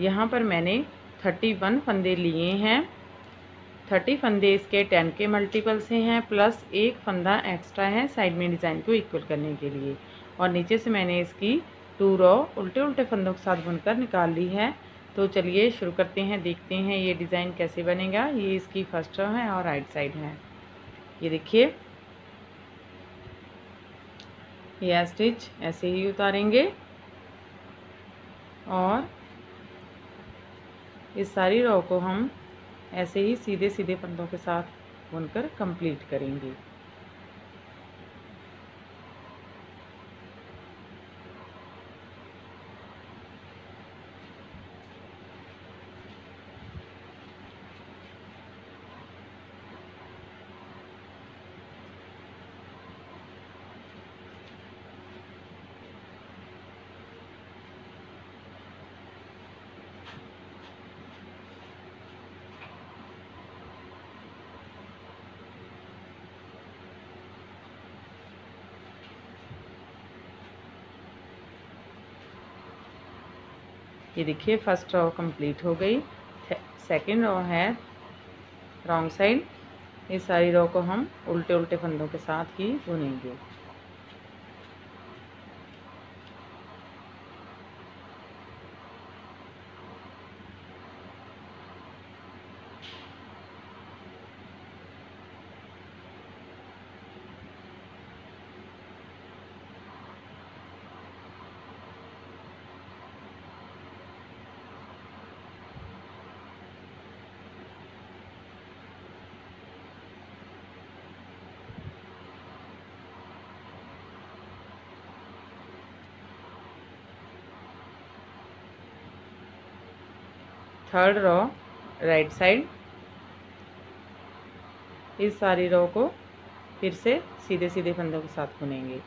यहाँ पर मैंने थर्टी वन फंदे लिए हैं। थर्टी फंदे इसके टेन के मल्टीपल से हैं प्लस एक फंदा एक्स्ट्रा है साइड में डिज़ाइन को इक्वल करने के लिए। और नीचे से मैंने इसकी टू रो उल्टे उल्टे फंदों के साथ बुनकर निकाल ली है। तो चलिए शुरू करते हैं, देखते हैं ये डिज़ाइन कैसे बनेगा। ये इसकी फ़र्स्ट रो है और राइट साइड है। ये देखिए। ये स्टिच ऐसे ही उतारेंगे। और इस सारी रॉ को हम ऐसे ही सीधे सीधे फंदों के साथ बुनकर कंप्लीट करेंगे। ये देखिए फ़र्स्ट रॉ कंप्लीट हो गई। सेकंड रॉ है रॉन्ग साइड ये सारी रॉ को हम उल्टे उल्टे फंदों के साथ ही बुनेंगे। थर्ड रो राइट साइड इस सारी रो को फिर से सीधे सीधे फंदों के साथ बुनेंगे।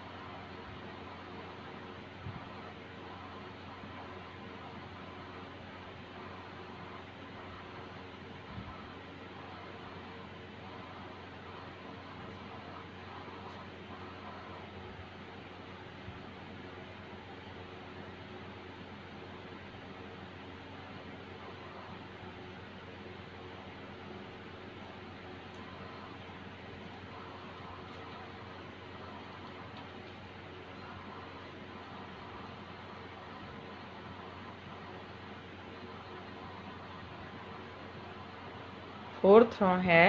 फोर्थ रो है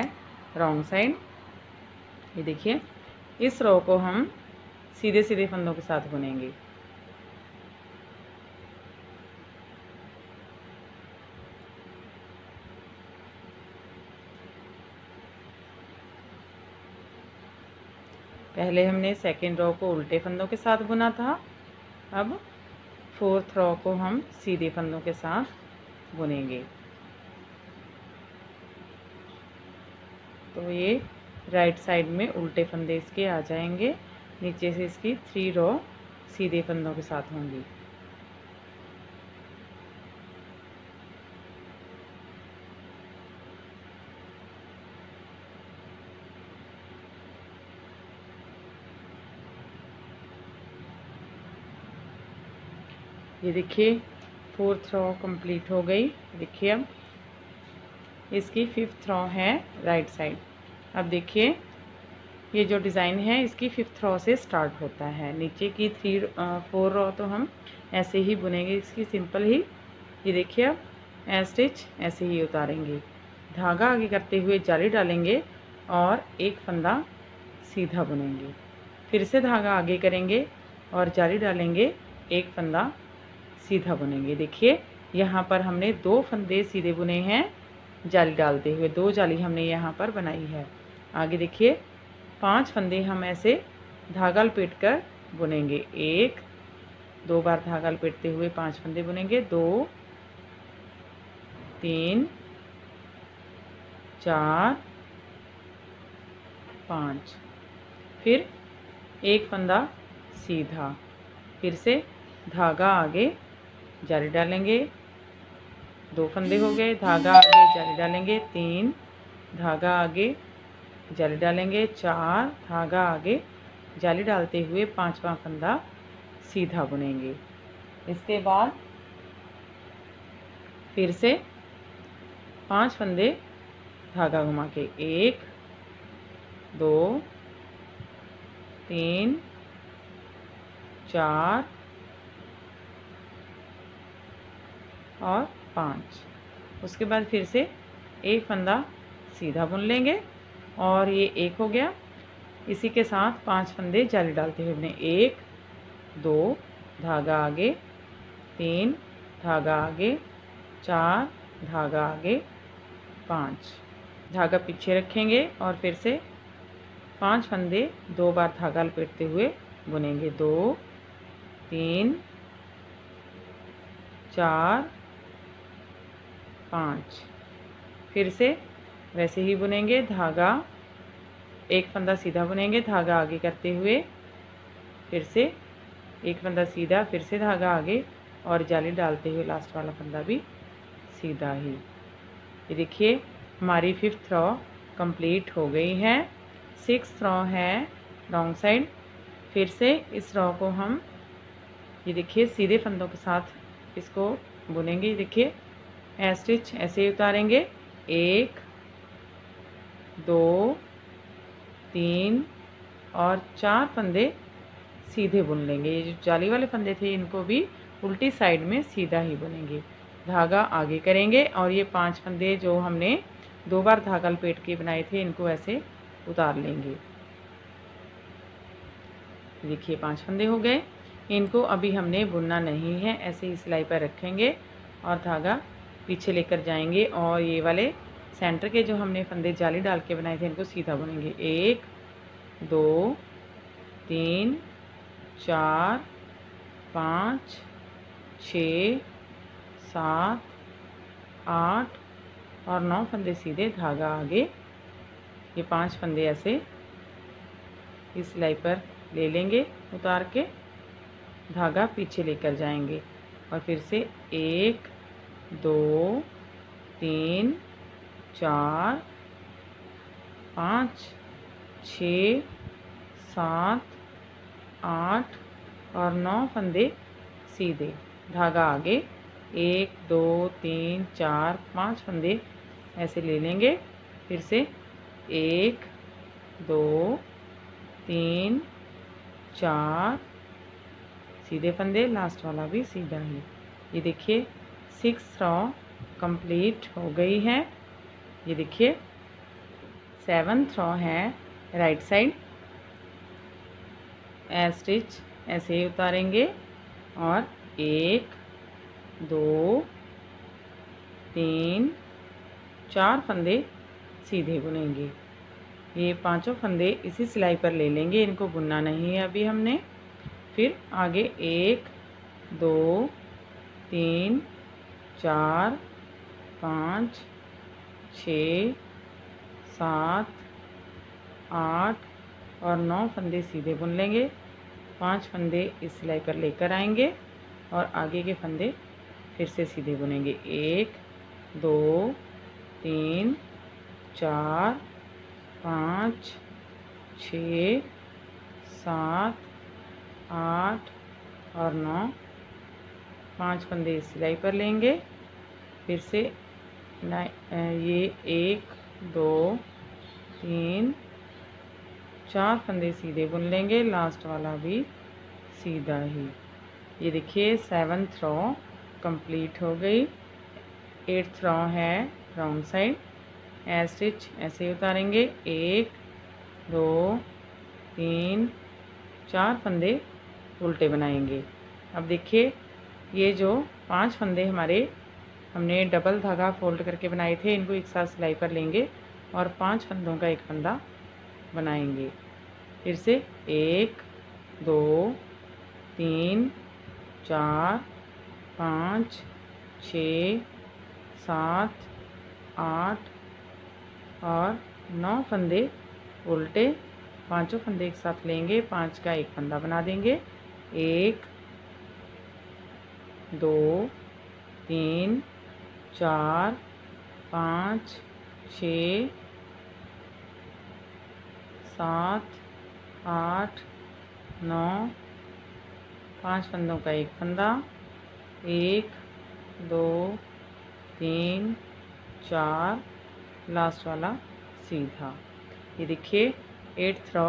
रॉन्ग साइड ये देखिए, इस रो को हम सीधे सीधे फंदों के साथ बुनेंगे। पहले हमने सेकेंड रो को उल्टे फंदों के साथ बुना था, अब फोर्थ रो को हम सीधे फंदों के साथ बुनेंगे। तो ये राइट साइड में उल्टे फंदे इसके आ जाएँगे। नीचे से इसकी थ्री रो सीधे फंदों के साथ होंगी। ये देखिए फोर्थ रो कंप्लीट हो गई। देखिए अब इसकी फिफ्थ रो है राइट साइड अब देखिए, ये जो डिज़ाइन है, इसकी फिफ्थ रो से स्टार्ट होता है. नीचे की थ्री फोर रो तो हम ऐसे ही बुनेंगे, इसकी सिंपल ही. ये देखिए अब ए स्टिच ऐसे ही उतारेंगे. धागा आगे करते हुए जाली डालेंगे और एक फंदा सीधा बुनेंगे. फिर से धागा आगे करेंगे और जाली डालेंगे, एक फंदा सीधा बुनेंगे. देखिए, यहाँ पर हमने दो फंदे सीधे बुने हैं. जाली डालते हुए, दो जाली हमने यहाँ पर बनाई है। आगे देखिए, पाँच फंदे हम ऐसे धागा लपेट कर बुनेंगे। एक, दो बार धागा लपेटते हुए पाँच फंदे बुनेंगे। दो, तीन, चार, पाँच। फिर एक फंदा सीधा, फिर से धागा आगे जाली डालेंगे। दो फंदे हो गए, धागा आगे जाली डालेंगे, तीन, धागा आगे जाली डालेंगे, चार, धागा आगे जाली डालते हुए पांचवा फंदा सीधा बुनेंगे। इसके बाद फिर से पाँच फंदे धागा घुमा के, एक, दो, तीन, चार और पाँच। उसके बाद फिर से एक फंदा सीधा बुन लेंगे और ये एक हो गया। इसी के साथ पाँच फंदे जाली डालते हुए अपने एक, दो, धागा आगे, तीन, धागा आगे, चार, धागा आगे, पाँच। धागा पीछे रखेंगे और फिर से पाँच फंदे दो बार धागा लपेटते हुए बुनेंगे। दो, तीन, चार पाँच। फिर से वैसे ही बुनेंगे, धागा एक फंदा सीधा बुनेंगे, धागा आगे करते हुए, फिर से एक फंदा सीधा, फिर से धागा आगे और जाली डालते हुए लास्ट वाला फंदा भी सीधा ही। ये देखिए, हमारी फिफ्थ रॉ कंप्लीट हो गई है। सिक्स रॉ है रॉन्ग साइड फिर से इस रॉ को हम, ये देखिए, सीधे फंदों के साथ इसको बुनेंगे। ये देखिए ए स्टिच, ऐसे ही उतारेंगे। एक, दो, तीन और चार फंदे सीधे बुन लेंगे। ये जो जाली वाले फंदे थे, इनको भी उल्टी साइड में सीधा ही बुनेंगे। धागा आगे करेंगे और ये पाँच फंदे जो हमने दो बार धागा लपेट के बनाए थे, इनको ऐसे उतार लेंगे। देखिए, पाँच फंदे हो गए। इनको अभी हमने बुनना नहीं है, ऐसे ही सिलाई पर रखेंगे और धागा पीछे लेकर जाएँगे और ये वाले सेंटर के जो हमने फंदे जाली डाल के बनाए थे, इनको सीधा बुनेंगे। एक, दो, तीन, चार, पाँच, छ, सात, आठ और नौ फंदे सीधे धागा आगे। ये पाँच फंदे ऐसे इस सिलाई पर ले लेंगे उतार के, धागा पीछे लेकर जाएँगे और फिर से एक दो, तीन, चार, पाँच, छ, सात, आठ और नौ फंदे सीधे। धागा आगे। एक, दो, तीन, चार, पाँच फंदे ऐसे ले लेंगे। फिर से एक, दो, तीन, चार, सीधे फंदे, लास्ट वाला भी सीधा ही। ये देखिए सिक्स रॉ कंप्लीट हो गई है। ये देखिए, सेवन्थ रॉ है राइट साइड। ए स्टिच ऐसे ही उतारेंगे और एक, दो, तीन, चार फंदे सीधे बुनेंगे। ये पाँचों फंदे इसी सिलाई पर ले लेंगे, इनको बुनना नहीं है अभी हमने। फिर आगे एक, दो, तीन चार, पाँच, छ, सात, आठ और नौ फंदे सीधे बुन लेंगे। पाँच फंदे इस सिलाई पर लेकर आएँगे और आगे के फंदे फिर से सीधे बुनेंगे। एक, दो, तीन, चार, पाँच, छ, सात, आठ और नौ पाँच फंदे सिलाई पर लेंगे। फिर से ये एक, दो, तीन, चार फंदे सीधे बुन लेंगे। लास्ट वाला भी सीधा ही। ये देखिए सेवन्थ रॉ कंप्लीट हो गई। एट्थ रॉ है राउंड साइड। ए स्टिच, ऐसे ही उतारेंगे। एक, दो, तीन, चार फंदे उल्टे बनाएँगे। अब देखिए ये जो पाँच फंदे हमारे हमने डबल धागा फोल्ड करके बनाए थे, इनको एक साथ सिलाई पर लेंगे और पाँच फंदों का एक फंदा बनाएँगे। फिर से एक, दो, तीन, चार, पाँच छ सात, आठ और नौ फंदे उल्टे पाँचों फंदे एक साथ लेंगे, पाँच का एक फंदा बना देंगे। एक दो, तीन, चार, पाँच, छ, सात, आठ, नौ, पाँच फंदों का एक फंदा, एक, दो, तीन, चार, लास्ट वाला सीधा। ये देखिए एट थ्रो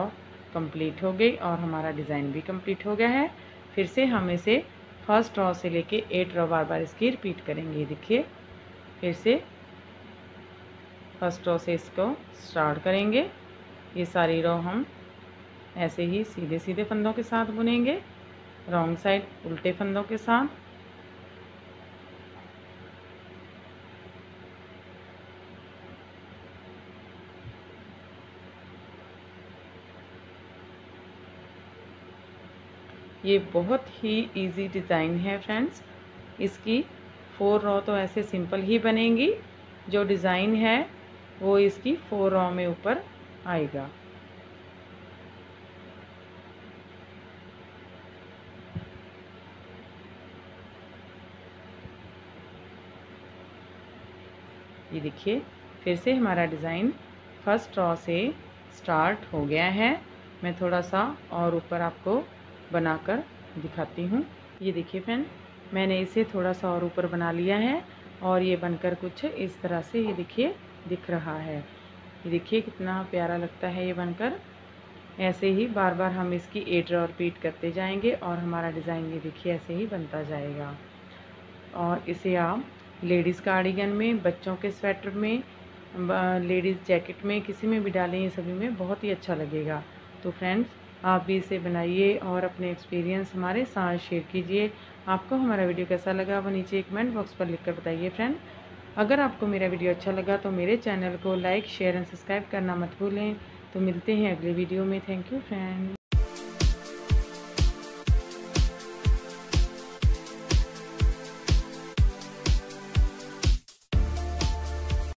कंप्लीट हो गई और हमारा डिज़ाइन भी कंप्लीट हो गया है। फिर से हम इसे फ़र्स्ट रॉ से लेके एट रॉ बार बार इसकी रिपीट करेंगे देखिए। फिर से फ़र्स्ट रॉ से इसको स्टार्ट करेंगे। ये सारी रॉ हम ऐसे ही सीधे सीधे फंदों के साथ बुनेंगे, रॉन्ग साइड उल्टे फंदों के साथ। ये बहुत ही इजी डिज़ाइन है फ्रेंड्स इसकी फोर रॉ तो ऐसे सिंपल ही बनेंगी. जो डिज़ाइन है, वो इसकी फोर रॉ में ऊपर आएगा. ये देखिए, फिर से हमारा डिज़ाइन फ़र्स्ट रॉ से स्टार्ट हो गया है. मैं थोड़ा सा और ऊपर आपको बनाकर दिखाती हूँ। ये देखिए फ्रेंड, मैंने इसे थोड़ा सा और ऊपर बना लिया है और ये बनकर कुछ इस तरह से ये देखिए दिख रहा है। ये देखिए कितना प्यारा लगता है ये बनकर। ऐसे ही बार बार हम इसकी एट और रिपीट करते जाएँगे और हमारा डिज़ाइन ये देखिए ऐसे ही बनता जाएगा। और इसे आप लेडीज़ कार्डिगन में, बच्चों के स्वेटर में लेडीज़ जैकेट में, किसी में भी डालें, ये सभी में बहुत ही अच्छा लगेगा। तो फ्रेंड्स आप भी इसे बनाइए और अपने एक्सपीरियंस हमारे साथ शेयर कीजिए। आपको हमारा वीडियो कैसा लगा, वो नीचे कमेंट बॉक्स पर लिखकर बताइए फ्रेंड अगर आपको मेरा वीडियो अच्छा लगा तो मेरे चैनल को लाइक शेयर एंड सब्सक्राइब करना मत भूलें। तो मिलते हैं अगले वीडियो में। Thank you friend